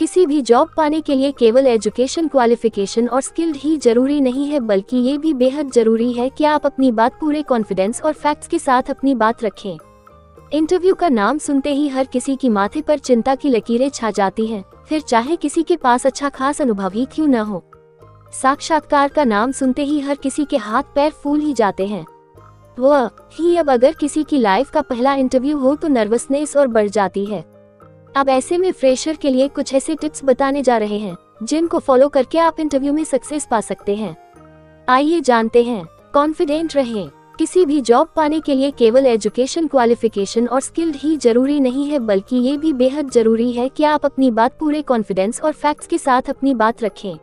किसी भी जॉब पाने के लिए केवल एजुकेशन क्वालिफिकेशन और स्किल्ड ही ज़रूरी नहीं है बल्कि ये भी बेहद ज़रूरी है कि आप अपनी बात पूरे कॉन्फिडेंस और फैक्ट्स के साथ अपनी बात रखें। इंटरव्यू का नाम सुनते ही हर किसी की माथे पर चिंता की लकीरें छा जाती हैं, फिर चाहे किसी के पास अच्छा खास अनुभव ही क्यों न हो। साक्षात्कार का नाम सुनते ही हर किसी के हाथ पैर फूल ही जाते हैं। वह ही अब अगर किसी की लाइफ का पहला इंटरव्यू हो तो नर्वसनेस और बढ़ जाती है। अब ऐसे में फ्रेशर के लिए कुछ ऐसे टिप्स बताने जा रहे हैं, जिनको फॉलो करके आप इंटरव्यू में सक्सेस पा सकते हैं। आइए जानते हैं कॉन्फिडेंट रहें, किसी भी जॉब पाने के लिए केवल एजुकेशन क्वालिफिकेशन और स्किल्ड ही ज़रूरी नहीं है, बल्कि ये भी बेहद ज़रूरी है कि आप अपनी बात पूरे कॉन्फिडेंस और फैक्ट्स के साथ अपनी बात रखें।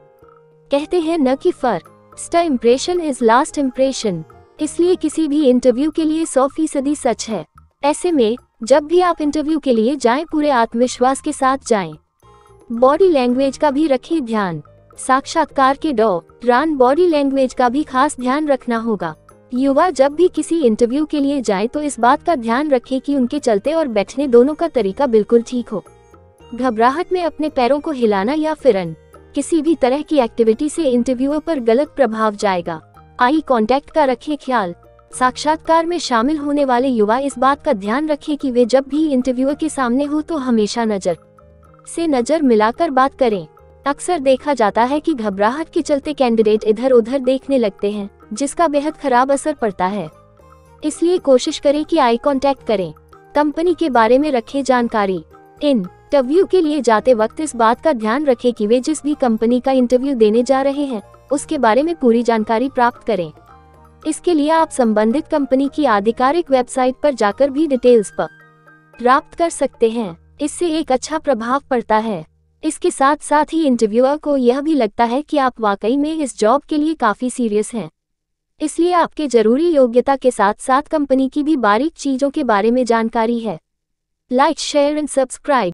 कहते हैं न कि first impression is last impression इसलिए किसी भी इंटरव्यू के लिए सौ फ़ीसदी सच है। ऐसे में जब भी आप इंटरव्यू के लिए जाएँ, पूरे आत्मविश्वास के साथ जाएँ। बॉडी लैंग्वेज का भी रखें ध्यान। साक्षात्कार के दौरान बॉडी लैंग्वेज का भी खास ध्यान रखना होगा। युवा जब भी किसी इंटरव्यू के लिए जाए तो इस बात का ध्यान रखें कि उनके चलते और बैठने दोनों का तरीका बिल्कुल ठीक हो। घबराहट में अपने पैरों को हिलाना या फिरन। किसी भी तरह की एक्टिविटी से इंटरव्यूअर पर गलत प्रभाव जाएगा। आई कांटेक्ट का रखें ख्याल। साक्षात्कार में शामिल होने वाले युवा इस बात का ध्यान रखें कि वे जब भी इंटरव्यूअर के सामने हो तो हमेशा नज़र से नज़र मिलाकर बात करें। अक्सर देखा जाता है कि घबराहट के चलते कैंडिडेट इधर उधर देखने लगते हैं, जिसका बेहद खराब असर पड़ता है। इसलिए कोशिश करें कि आई कांटेक्ट करें। कंपनी के बारे में रखें जानकारी। इन इंटरव्यू के लिए जाते वक्त इस बात का ध्यान रखें कि वे जिस भी कंपनी का इंटरव्यू देने जा रहे हैं, उसके बारे में पूरी जानकारी प्राप्त करें। इसके लिए आप संबंधित कंपनी की आधिकारिक वेबसाइट पर जाकर भी डिटेल्स पर प्राप्त कर सकते हैं। इससे एक अच्छा प्रभाव पड़ता है। इसके साथ साथ ही इंटरव्यूअर को यह भी लगता है कि आप वाकई में इस जॉब के लिए काफ़ी सीरियस हैं। इसलिए आपके ज़रूरी योग्यता के साथ साथ कंपनी की भी बारीक चीज़ों के बारे में जानकारी है। Like, share and subscribe.